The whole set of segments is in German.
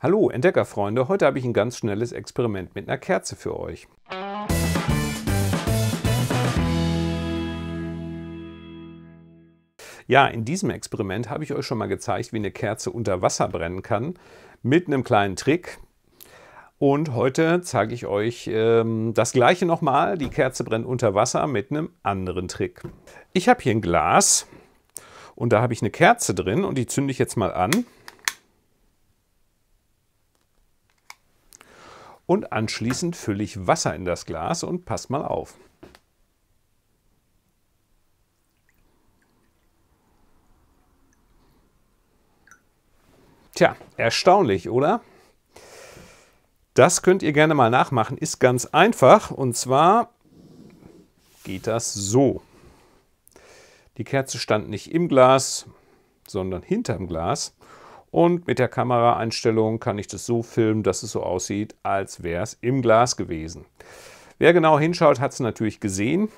Hallo Entdeckerfreunde, heute habe ich ein ganz schnelles Experiment mit einer Kerze für euch. Ja, in diesem Experiment habe ich euch schon mal gezeigt, wie eine Kerze unter Wasser brennen kann, mit einem kleinen Trick. Und heute zeige ich euch ähm, das gleiche nochmal. Die Kerze brennt unter Wasser mit einem anderen Trick. Ich habe hier ein Glas und da habe ich eine Kerze drin und die zünde ich jetzt mal an. Und anschließend fülle ich Wasser in das Glas und passt mal auf. Tja, erstaunlich, oder? Das könnt ihr gerne mal nachmachen, ist ganz einfach und zwar geht das so. Die Kerze stand nicht im Glas, sondern hinterm Glas und mit der Kameraeinstellung kann ich das so filmen, dass es so aussieht, als wäre es im Glas gewesen. Wer genau hinschaut, hat es natürlich gesehen.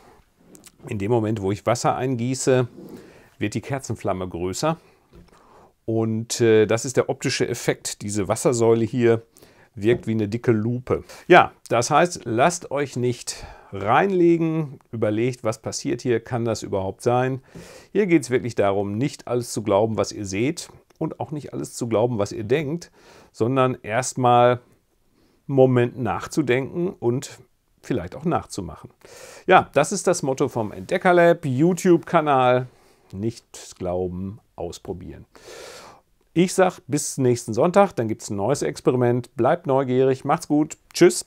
In dem Moment, wo ich Wasser eingieße, wird die Kerzenflamme größer. Und äh, das ist der optische Effekt. Diese Wassersäule hier wirkt wie eine dicke Lupe. Ja, das heißt, lasst euch nicht reinlegen, überlegt, was passiert hier, kann das überhaupt sein? Hier geht es wirklich darum, nicht alles zu glauben, was ihr seht und auch nicht alles zu glauben, was ihr denkt, sondern erstmal einen Moment nachzudenken und vielleicht auch nachzumachen. Ja, das ist das Motto vom Entdeckerlab YouTube-Kanal. Nicht glauben, ausprobieren. Ich sage bis nächsten Sonntag, dann gibt es ein neues Experiment. Bleibt neugierig, macht's gut, tschüss.